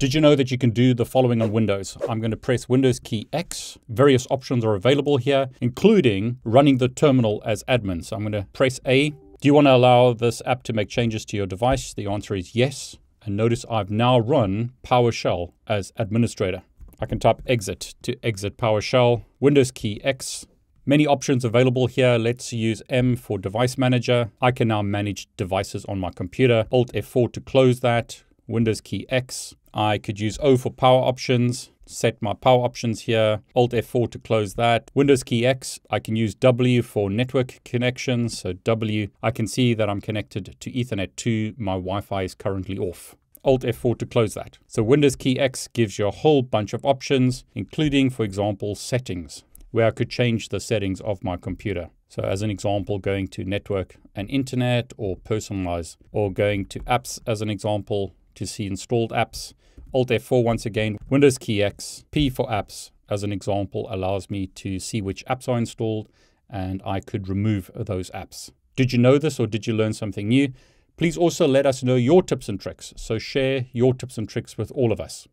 Did you know that you can do the following on Windows? I'm going to press Windows key X. Various options are available here, including running the terminal as admin. So I'm going to press A. Do you want to allow this app to make changes to your device? The answer is yes. And notice I've now run PowerShell as administrator. I can type exit to exit PowerShell, Windows key X, Many options available here. Let's use M for device manager. I can now manage devices on my computer. Alt F4 to close that. Windows key X. I could use O for power options. Set my power options here. Alt F4 to close that. Windows key X. I can use W for network connections. So W, I can see that I'm connected to Ethernet 2. My Wi-Fi is currently off. Alt F4 to close that. So Windows key X gives you a whole bunch of options, including, for example, settings where I could change the settings of my computer. So as an example, going to network and internet or personalize, or going to apps as an example to see installed apps. Alt F4 once again, Windows key X, P for apps as an example allows me to see which apps are installed and I could remove those apps. Did you know this or did you learn something new? Please also let us know your tips and tricks. So share your tips and tricks with all of us.